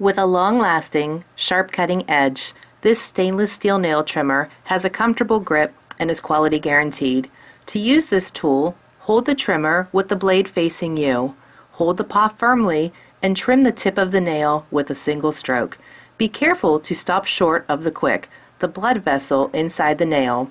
With a long-lasting, sharp-cutting edge, this stainless steel nail trimmer has a comfortable grip and is quality guaranteed. To use this tool, hold the trimmer with the blade facing you. Hold the paw firmly and trim the tip of the nail with a single stroke. Be careful to stop short of the quick, the blood vessel inside the nail.